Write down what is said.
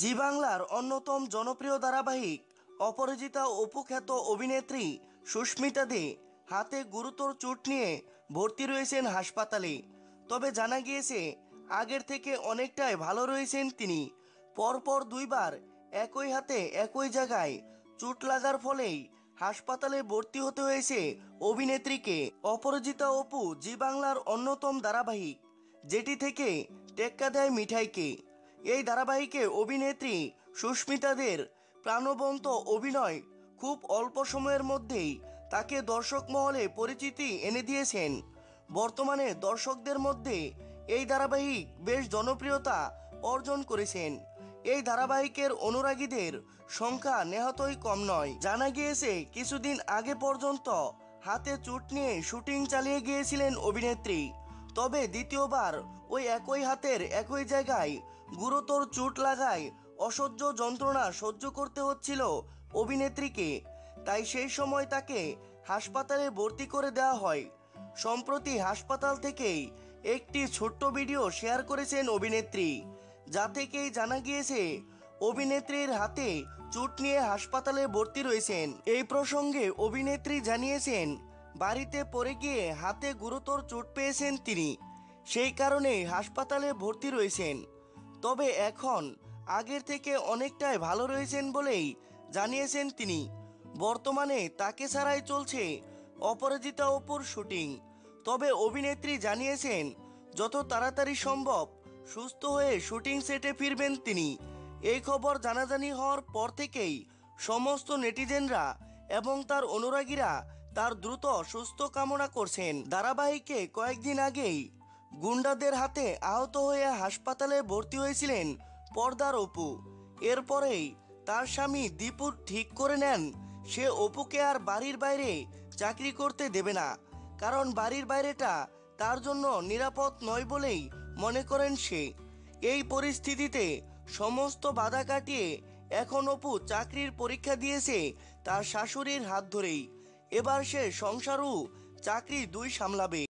জি বাংলার অন্যতম জনপ্রিয় ধারাবাহিক, অপরাজিতা অপুখ্যাত অভিনেত্রী সুস্মিতা দে হাতে গুরুতর চোট নিয়ে ভর্তি রয়েছেন হাসপাতালে। তবে জানা গিয়েছে, আগের থেকে অনেকটাই ভালো রয়েছেন তিনি। পরপর দুইবার একই হাতে একই জায়গায় চোট লাগার ফলেই হাসপাতালে ভর্তি হতে হয়েছে অভিনেত্রীকে। অপরাজিতা অপু জি বাংলার অন্যতম ধারাবাহিক, যেটি থেকে টেক্কা দেয় মিঠাইকে। এই ধারাবাহিকে অভিনেত্রী সুস্মিতাদের প্রাণবন্ত অভিনয় খুব অল্প সময়ের মধ্যেই তাকে দর্শক মহলে পরিচিতি এনে দিয়েছেন। বর্তমানে দর্শকদের মধ্যে এই ধারাবাহিক বেশ জনপ্রিয়তা অর্জন করেছেন। এই ধারাবাহিকের অনুরাগীদের সংখ্যা নেহাতই কম নয়। জানা গিয়েছে, কিছুদিন আগে পর্যন্ত হাতে চুট নিয়ে শুটিং চালিয়ে গিয়েছিলেন অভিনেত্রী। তবে দ্বিতীয়বার ওই একই হাতের একই জায়গায় গুরুতর চোট লাগায় অসহ্য যন্ত্রণা সহ্য করতে হচ্ছিল অভিনেত্রীকে। তাই সেই সময় তাকে হাসপাতালে ভর্তি করে দেওয়া হয়। সম্প্রতি হাসপাতাল থেকেই একটি ছোট্ট ভিডিও শেয়ার করেছেন অভিনেত্রী, যা থেকেই জানা গিয়েছে অভিনেত্রীর হাতে চোট নিয়ে হাসপাতালে ভর্তি রয়েছেন। এই প্রসঙ্গে অভিনেত্রী জানিয়েছেন, বাড়িতে পড়ে গিয়ে হাতে গুরুতর চোট পেয়েছেন তিনি। সেই কারণে হাসপাতালে ভর্তি রয়েছেন। তবে এখন আগের থেকে অনেকটাই ভালো রয়েছেন বলেই জানিয়েছেন তিনি। বর্তমানে তাকে ছাড়াই চলছে অপরাজিতা অপুর শুটিং। তবে অভিনেত্রী জানিয়েছেন, যত তাড়াতাড়ি সম্ভব সুস্থ হয়ে শুটিং সেটে ফিরবেন তিনি। এই খবর জানাজানি হওয়ার পর থেকেই সমস্ত নেটিজেনরা এবং তার অনুরাগীরা তার দ্রুত সুস্থ কামনা করছেন। ধারাবাহিকে কয়েকদিন আগেই গুন্ডাদের হাতে আহত হয়ে হাসপাতালে ভর্তি হয়েছিলেন পর্দার অপু। এরপরেই তার স্বামী দীপু ঠিক করে নেন, সে অপুকে আর বাড়ির বাইরে চাকরি করতে দেবে না। কারণ বাড়ির বাইরেটা তার জন্য নিরাপদ নয় বলেই মনে করেন সে। এই পরিস্থিতিতে সমস্ত বাধা কাটিয়ে এখন অপু চাকরির পরীক্ষা দিয়েছে তার শাশুড়ির হাত ধরেই। এবার সে সংসারও চাকরি দুই সামলাবে।